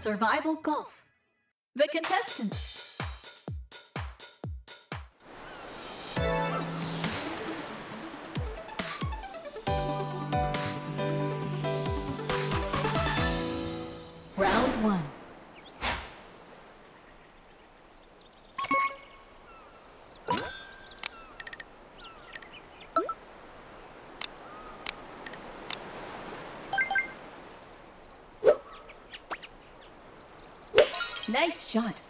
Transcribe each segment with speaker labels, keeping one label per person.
Speaker 1: Survival Golf. The contestants. Nice shot.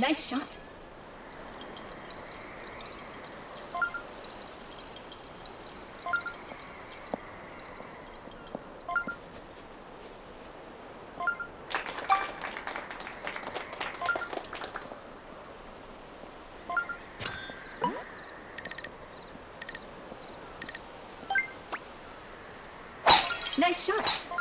Speaker 1: Nice shot. Nice shot.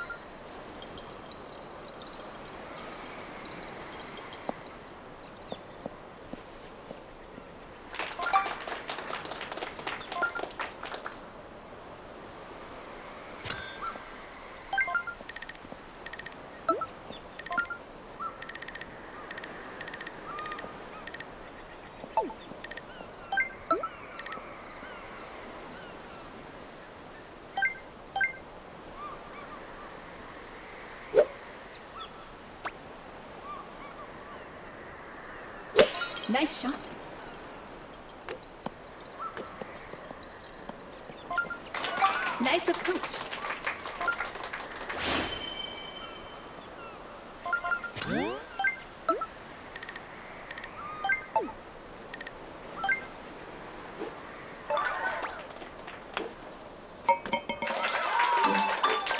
Speaker 1: Nice shot. Nice approach.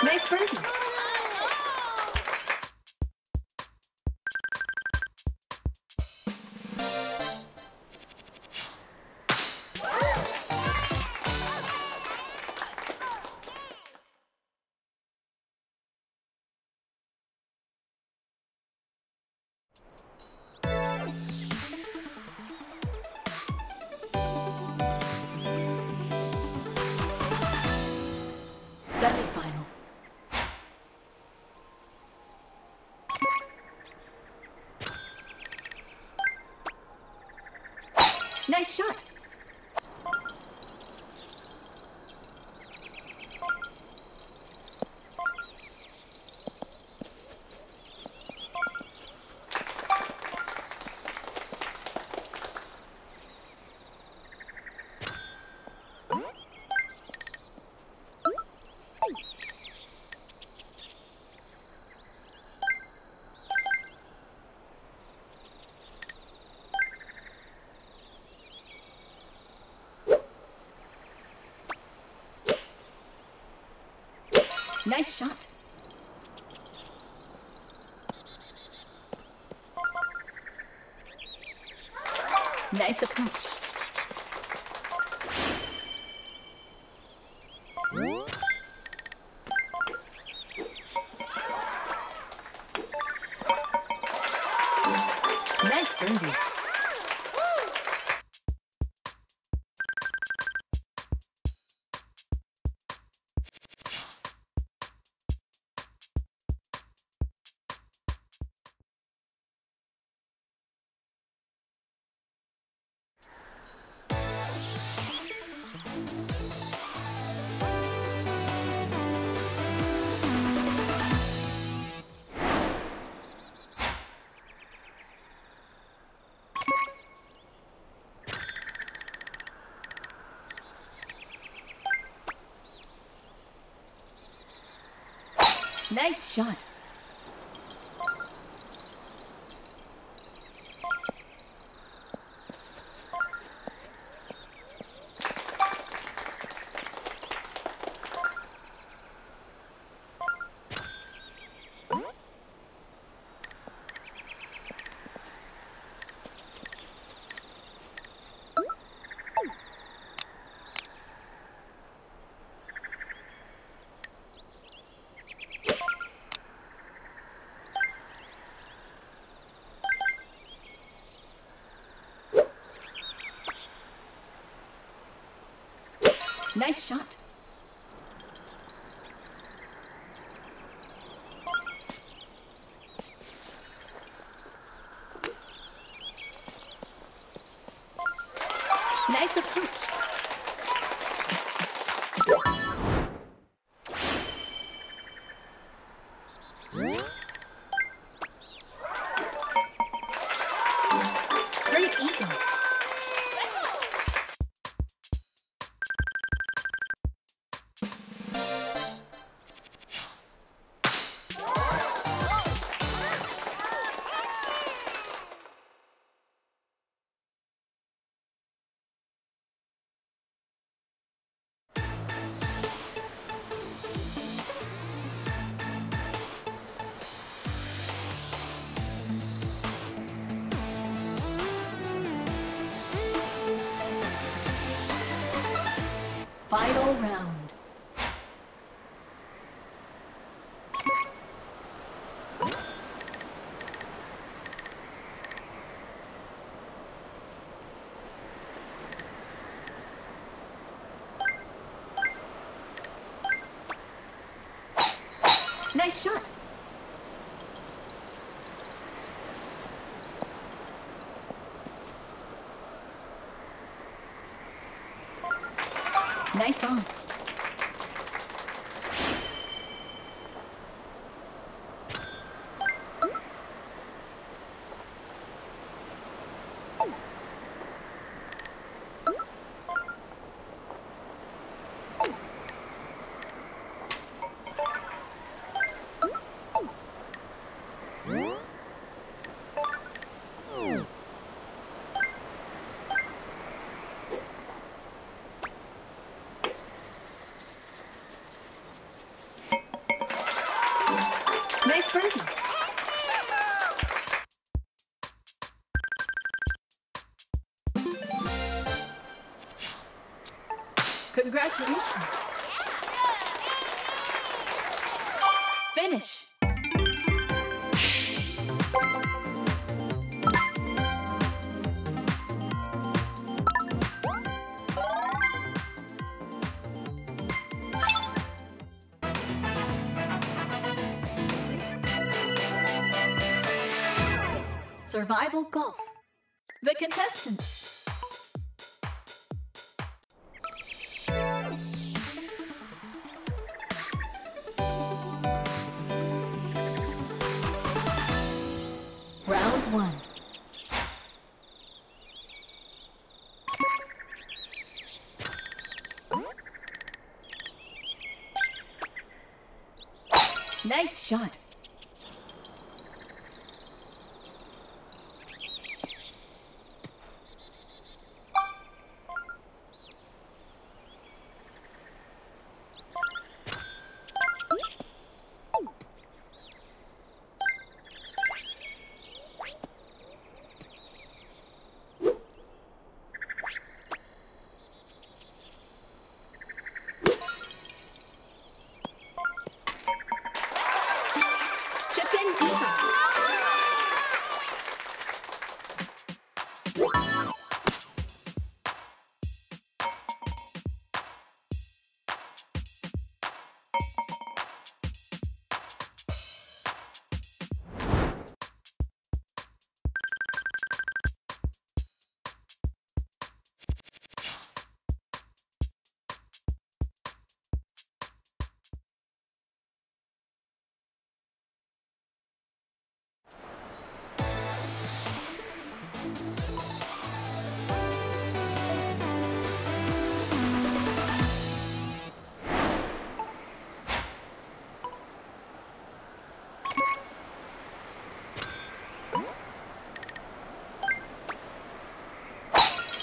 Speaker 1: Nice birdie. Nice shot. Nice shot. Nice approach. Nice birdie. Nice shot. Nice shot. Nice approach. Final round. Nice shot. Nice Congratulations. Finish. Survival Golf. The contestants. Nice shot.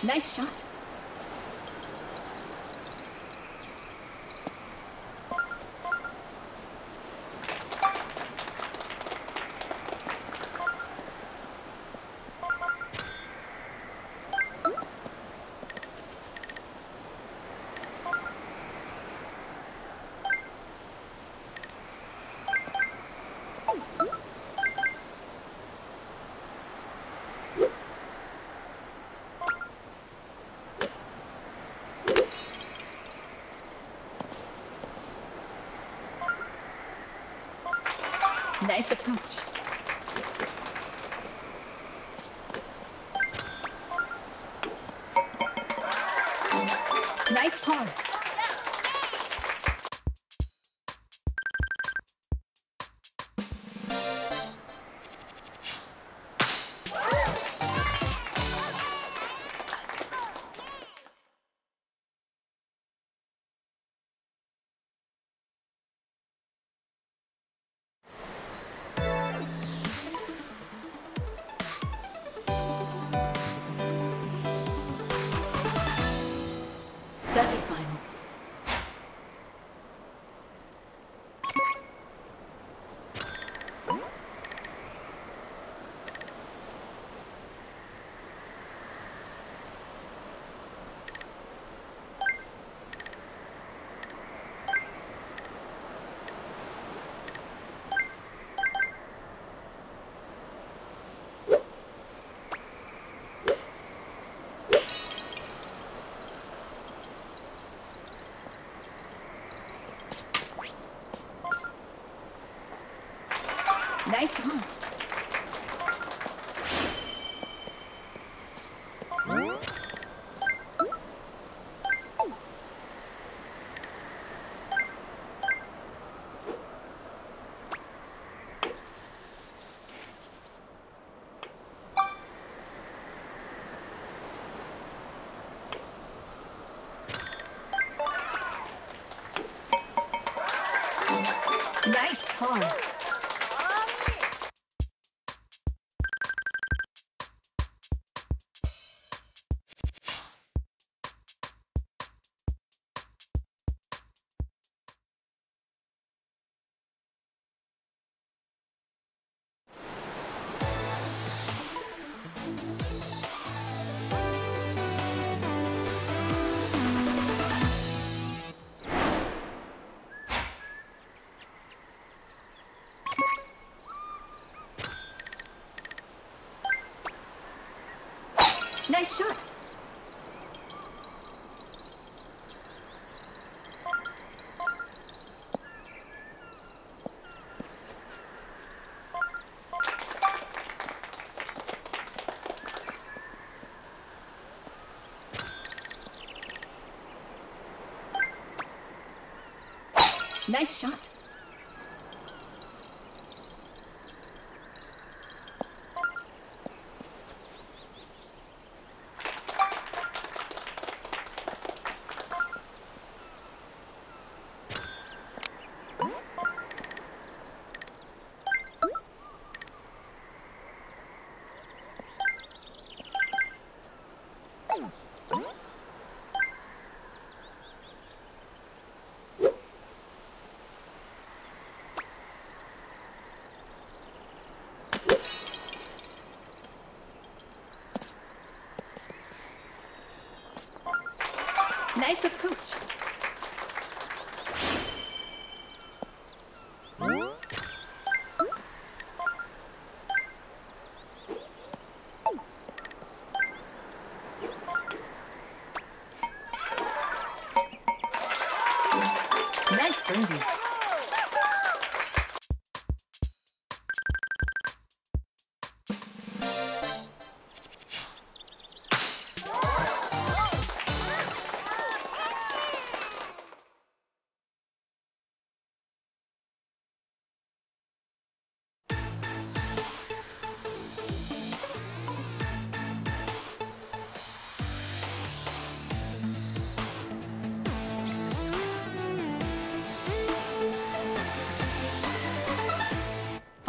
Speaker 1: Nice shot. Nice approach. Nice shot. Nice shot. Nice approach.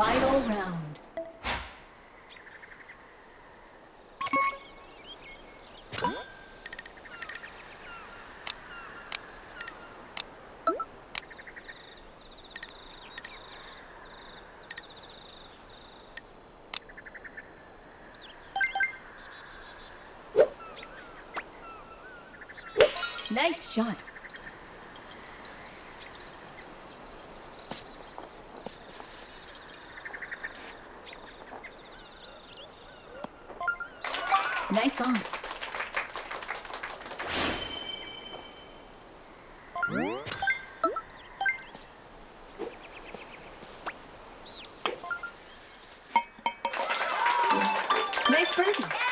Speaker 1: Final round. Nice shot. Nice birdie.